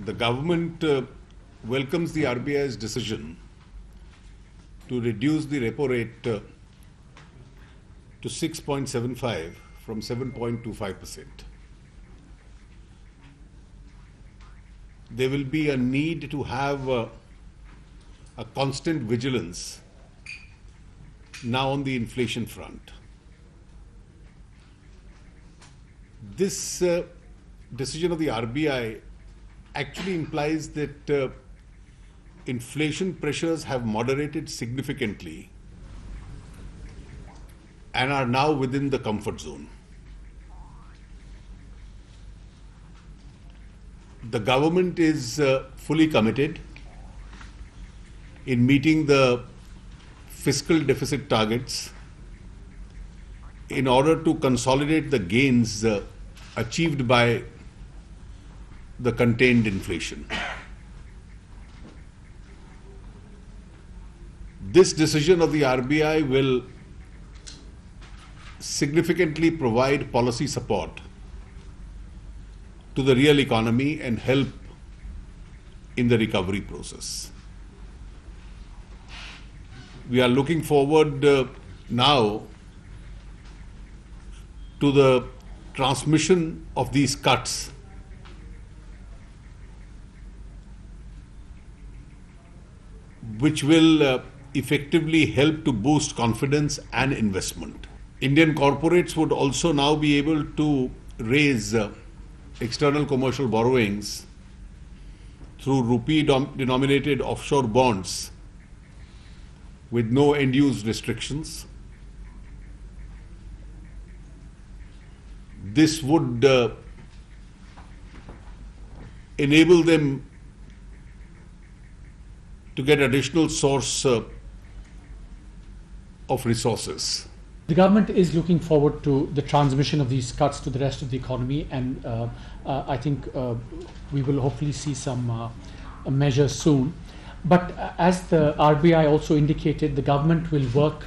The government uh, welcomes the RBI's decision to reduce the repo rate uh, to 6.75 from 7.25 percent. There will be a need to have uh, a constant vigilance now on the inflation front. This uh, decision of the RBI actually implies that uh, inflation pressures have moderated significantly and are now within the comfort zone. The government is uh, fully committed in meeting the fiscal deficit targets in order to consolidate the gains uh, achieved by the contained inflation. This decision of the RBI will significantly provide policy support to the real economy and help in the recovery process. We are looking forward uh, now to the transmission of these cuts which will uh, effectively help to boost confidence and investment. Indian corporates would also now be able to raise uh, external commercial borrowings through rupee denominated offshore bonds with no end use restrictions. This would uh, enable them to get additional source uh, of resources. The government is looking forward to the transmission of these cuts to the rest of the economy, and uh, uh, I think uh, we will hopefully see some uh, measures soon. But uh, as the RBI also indicated, the government will work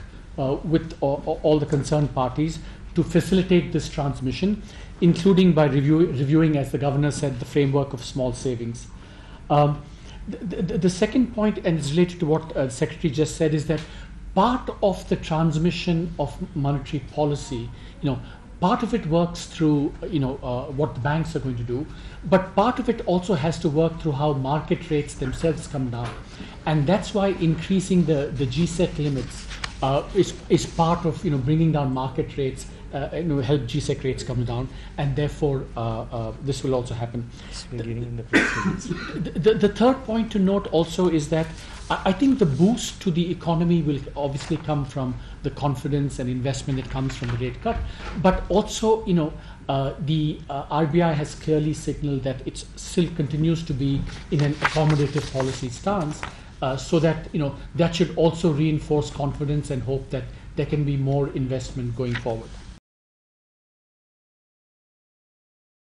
with all, all the concerned parties to facilitate this transmission, including by review, reviewing, as the governor said, the framework of small savings. Um, the, the, second point, and it's related to what uh, the secretary just said, is that part of the transmission of monetary policy, you know, part of it works through, you know, uh, what the banks are going to do, but part of it also has to work through how market rates themselves come down, and that's why increasing the the GSEC limits uh, is is part of you know bringing down market rates. Uh, you know, help GSEC rates come down, and therefore uh, uh, this will also happen. The. The, the, the third point to note also is that I, I think the boost to the economy will obviously come from the confidence and investment that comes from the rate cut, but also, you know, uh, the uh, RBI has clearly signaled that it still continues to be in an accommodative policy stance, uh, so that you know that should also reinforce confidence and hope that there can be more investment going forward.